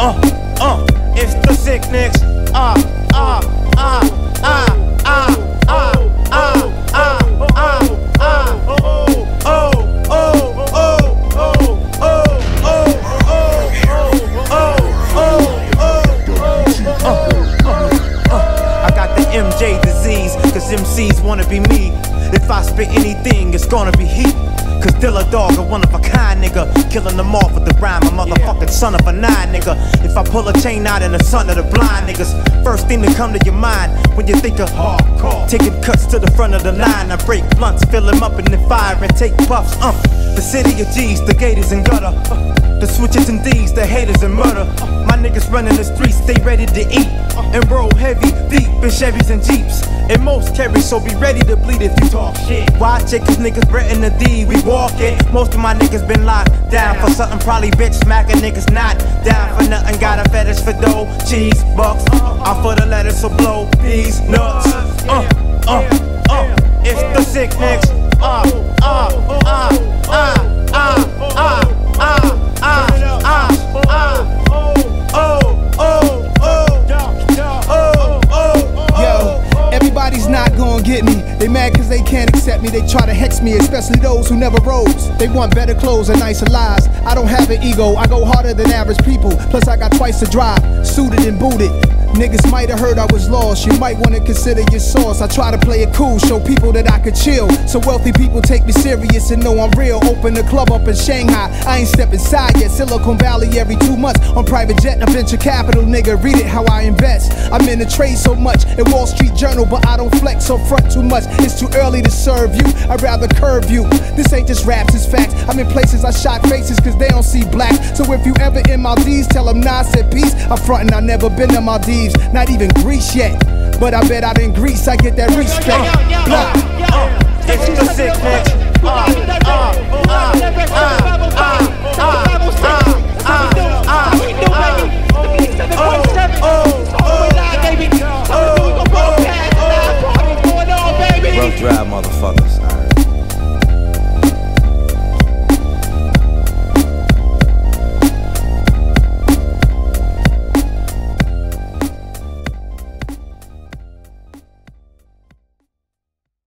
Uh, uh, it's the sickness. Uh, uh, uh, uh, uh, uh, uh, uh, uh, uh. Oh, oh, oh, oh, oh, I got the MJ disease, cause MCs wanna be me. If I spit anything, it's gonna be heat. Cause Dilla Dog, a one of a kind nigga. Killing them off with the rhyme, a motherfucking son of a nine nigga. If I pull a chain out in the son of the blind niggas, first thing to come to your mind when you think of hardcore. Taking cuts to the front of the line, I break blunts, fill them up in the fire and take puffs. Uh, the city of G's, the gators and gutter. Uh, the switches and D's, the haters and murder. My niggas running the streets, they ready to eat. And roll heavy, deep in Chevys and Jeeps. And most carry, so be ready to bleed if you talk shit. Watch it, cause niggas Brett the D, we walk it. Most of my niggas been locked down for something, probably bitch smacking niggas not down for nothing. Got a fetish for dough, cheese, bucks. I'm for the letters, so blow these nuts. Uh, uh, uh, it's the sickness. Uh, uh, uh, uh, uh, They can't accept me. They try to hex me, especially those who never rose. They want better clothes and nicer lives. I don't have an ego, I go harder than average people. Plus, I got twice the drive, suited and booted. Niggas might have heard I was lost. You might wanna consider your source. I try to play it cool, show people that I could chill. So wealthy people take me serious and know I'm real. Open a club up in Shanghai. I ain't step inside yet. Silicon Valley every two months on private jet. A venture capital nigga. Read it how I invest. I'm in the trade so much at Wall Street Journal, but I don't flex or front too much. It's too early to serve you. I'd rather curve you. This ain't just raps, it's facts. I'm in places I shot faces cause they don't see black. So if you ever in Maldives, tell them Nas said peace. I'm frontin', I never been to Maldives leaves, not even Greece yet. But I bet out in Greece I get that respect. Rough drive, motherfuckers.